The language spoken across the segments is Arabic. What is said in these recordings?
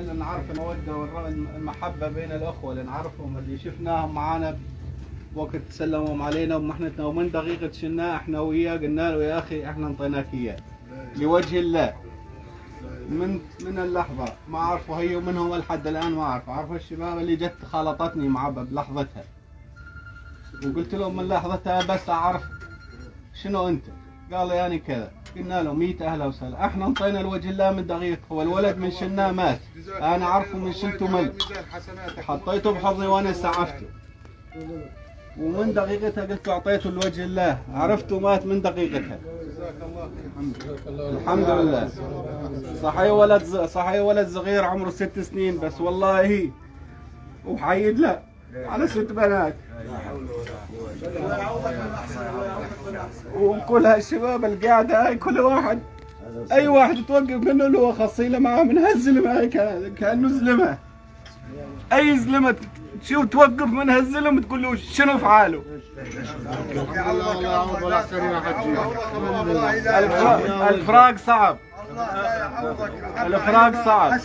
اللي نعرف المودة والمحبة بين الأخوة اللي نعرفهم اللي شفناهم معانا وقت تسلموا علينا ومحنتنا ومن دقيقة شلناه إحنا وياه قلنا له يا أخي إحنا انطيناك إياه. لوجه الله. من من اللحظة ما أعرفه هي ومن هو لحد الآن ما أعرف أعرف الشباب اللي جت خلطتني معه بلحظتها. وقلت لهم من لحظتها بس أعرف شنو أنت. قال يعني كذا. قلنا له 100 أهلا وسهلا إحنا انطينا لوجه الله من دقيقه والولد من شلناه مات. أنا أعرفه من شلته مل. حطيته بحضني وأنا سعفته. ومن دقيقتها؟ قلت له أعطيته لوجه الله عرفته مات من دقيقتها. الحمد لله. صحيح ولد صحيح ولد صغير عمره ست سنين بس والله وحيد له على ست بنات. وكل هالشباب القاعدة هاي كل واحد أي واحد توقف منه له خصيلة معاه من هالزلمة هاي كأنه زلمة. أي زلمة تشوف توقف من هالزلم تقول له شنو فعاله. الفراق صعب. الفراق صعب.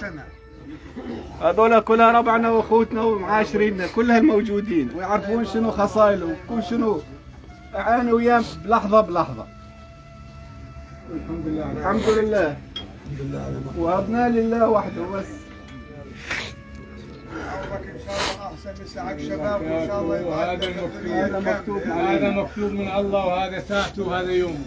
هذول كلها ربعنا واخوتنا ومعاشريننا كلها الموجودين ويعرفون شنو خصايله وكل شنو أنا وياه بلحظة بلحظة. الحمد لله الحمد لله. وابناء لله وحده بس. إن شاء الله أحسن شباب وإن شاء الله هذا مكتوب هذا مكتوب من الله وهذا ساعته وهذا يومه.